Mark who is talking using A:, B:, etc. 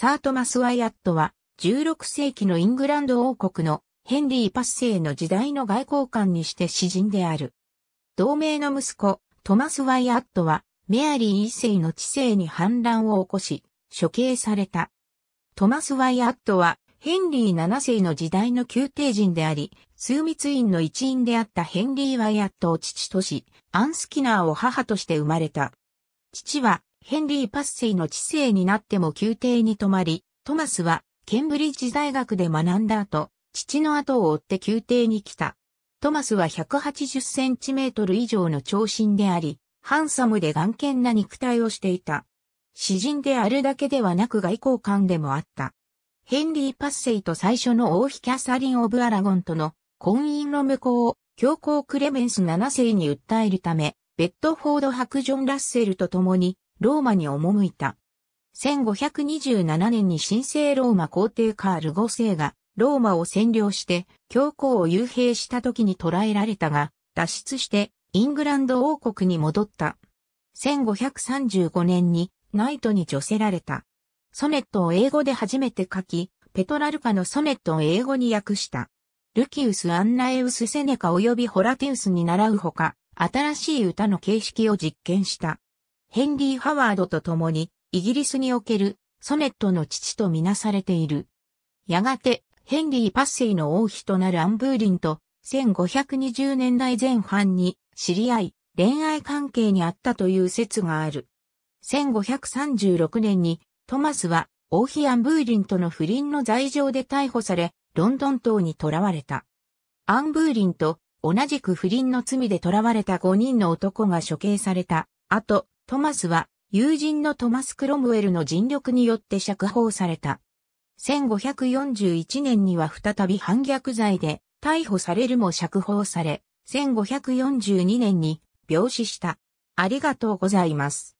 A: サートマス・ワイアットは、16世紀のイングランド王国のヘンリー・パッセイの時代の外交官にして詩人である。同盟の息子、トマス・ワイアットは、メアリー一世の知性に反乱を起こし、処刑された。トマス・ワイアットは、ヘンリー七世の時代の宮廷人であり、枢密院の一員であったヘンリー・ワイアットを父とし、アンスキナーを母として生まれた。父は、ヘンリー・パッセイの知性になっても宮廷に泊まり、トマスは、ケンブリッジ大学で学んだ後、父の後を追って宮廷に来た。トマスは180センチメートル以上の長身であり、ハンサムで眼見な肉体をしていた。詩人であるだけではなく外交官でもあった。ヘンリー・パッセイと最初の王妃キャサリン・オブ・アラゴンとの婚姻の無効を教皇クレメンス7世に訴えるため、ベッドフォード伯ジョン・ラッセルと共にローマに赴いた。1527年に神聖ローマ皇帝カール5世がローマを占領して教皇を幽閉した時に捕らえられたが、脱出してイングランド王国に戻った。1535年にナイトに除せられた。ソネットを英語で初めて書き、ペトラルカのソネットを英語に訳した。ルキウス・アンナエウス・セネカ及びホラテウスに習うほか、新しい歌の形式を実験した。ヘンリー・ハワードと共に、イギリスにおけるソネットの父とみなされている。やがて、ヘンリー・パッセイの王妃となるアンブーリンと、1520年代前半に知り合い、恋愛関係にあったという説がある。1536年にトマスは王妃アンブーリンとの不倫の罪状で逮捕され、ロンドン島に囚われた。アンブーリンと同じく不倫の罪で囚われた5人の男が処刑された。後、トマスは友人のトマス・クロムウェルの尽力によって釈放された。1541年には再び反逆罪で逮捕されるも釈放され、1542年に病死した。ありがとうございます。